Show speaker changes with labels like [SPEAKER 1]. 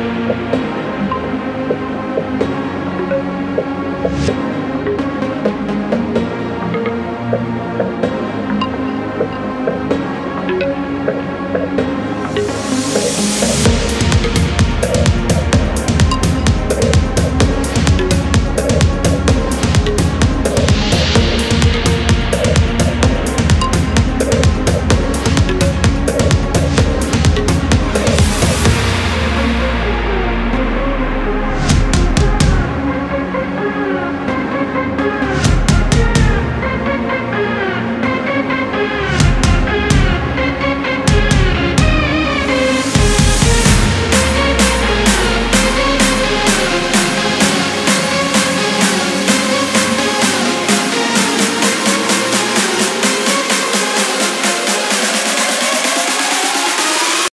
[SPEAKER 1] Música